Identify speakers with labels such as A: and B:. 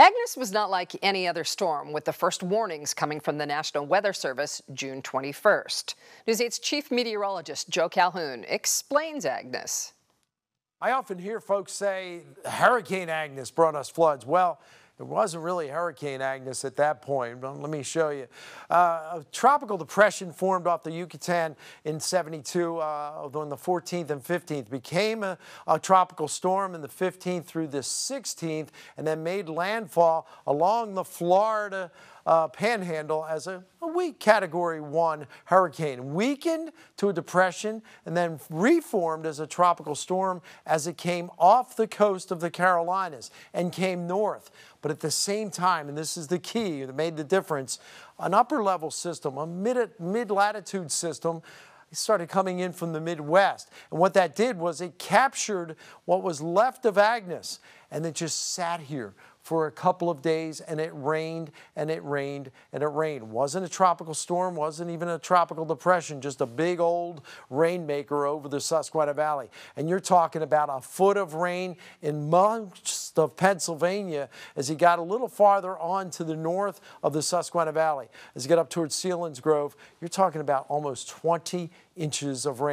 A: Agnes was not like any other storm, with the first warnings coming from the National Weather Service June 21st. News 8's chief meteorologist Joe Calhoun explains Agnes.
B: I often hear folks say Hurricane Agnes brought us floods. Well, it wasn't really Hurricane Agnes at that point. But let me show you. Uh, a tropical depression formed off the Yucatan in 72 uh, on the 14th and 15th. Became a, a tropical storm in the 15th through the 16th and then made landfall along the Florida uh, panhandle as a, weak category one hurricane, weakened to a depression and then reformed as a tropical storm as it came off the coast of the Carolinas and came north. But at the same time, and this is the key that made the difference, an upper level system, a mid latitude system, started coming in from the Midwest. And what that did was it captured what was left of Agnes and it just sat here for a couple of days and it rained and it rained and it rained. Wasn't a tropical storm, wasn't even a tropical depression, just a big old rainmaker over the Susquehanna Valley. And you're talking about a foot of rain in most of Pennsylvania as you got a little farther on to the north of the Susquehanna Valley. As you get up towards Selinsgrove, you're talking about almost 20 inches of rain.